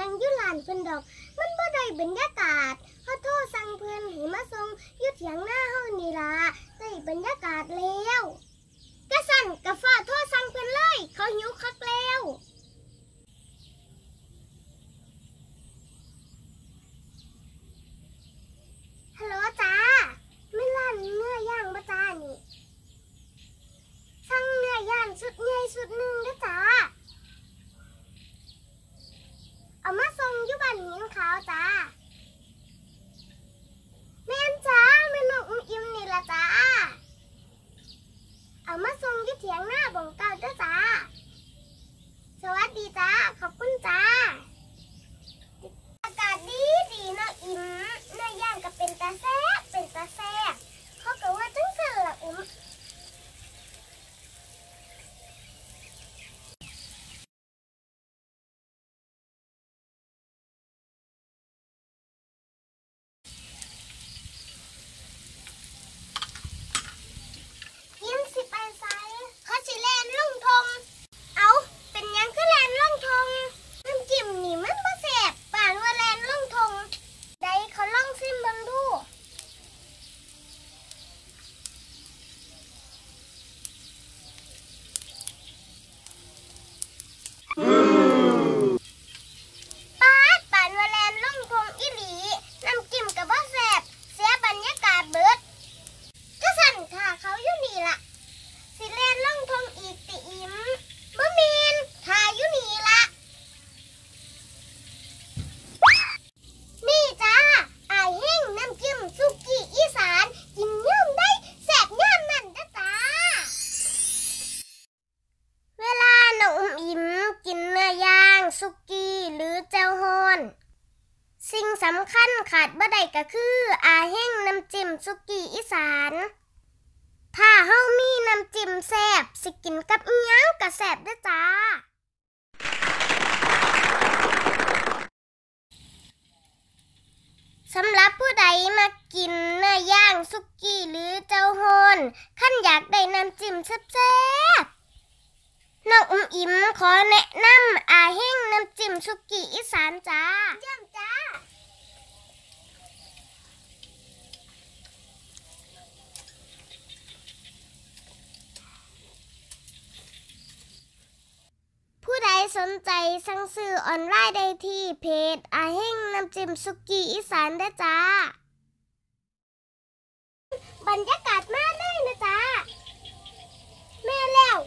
นั่งยุลานเพิ่นดอก มันบ่ได้บรรยากาศเฮาโทรสั่งเพิ่นให้มาส่งอยู่เถียงหน้าเฮานี่ล่ะได้บรรยากาศแล้วกะสั่นกะฟ้าโทรสั่งเพิ่นเลย เขาหิวคักแล้ว ฮัลโหลจ้าไม่ร้านเนื้อย่างบ่จ้านี่ สั่งเนื้อย่างสุดใหญ่สุดหนึ่งเด้อจ้า เอามาส่งอยู่บ้านหินขาวจ้า แม่นจ้าแม่นกอุ้มอิ่มนี่ละจ้า เอามาส่งอยู่ เถียงหน้าบ่งเก่าเจ้าจ้า สวัสดีจ้า ขอบคุณจ้า อากาศดีดีเนาะอิ่มเนื้อย่างก็เป็นตาแซ่บเป็นตาแซ่บเขาก็ว่าจังซั่นล่ะอุ้ม ยิ้มสิไปไซเขาสิแลนลงทง เอาเป็นหยังคือแลนลงทงน้ำจิ้มนี่มันบ่แสบป่านว่าแลนลงทงใดเขาลองซิมเบังดู ปาดป่านว่าแลนลงทงอีหลี น้ำจิ้มกับบ่แสบเสียบรรยากาศเบิด ก็สั่นค่ะเขาอยู่นี่ล่ะ สิเล่นล่องทงอีกติอิมบ่มีนถ่ายอยู่นี่ล่ะ นี่จ้าอายเฮงน้ำจิ้มซุกี้อีสาน กินย่ำได้แสบย่ำนั่นจ้าจ้า เวลาน้องอุ้มอิมกินเนื้อย่างซุกี้หรือเจลฮอน สิ่งสำคัญขาดบ่ได้ก็คือ อาเฮงน้ำจิ้มซุกี้อีสาน ถ้าเฮามีน้ำจิ้มแซ่บสิกินกับอิหยังก็แซ่บด้อจ้า สำหรับผู้ใดมากินเนื้อย่างซุกี้หรือเจ้าโฮนขั้นอยากได้น้ำจิ้มแซ่บๆน้องอุ้มอิมขอแนะนำอาเฮงน้ำจิ้มซุกี้อีสานจ้าเยี่ยมจ้า ผู้ใด สนใจสั่งซื้อออนไลน์ได้ที่เพจอาเฮงน้ำจิ้มสุกี้อีสานได้จ้า บรรยากาศมาเลยนะจ้าแม่แล้ว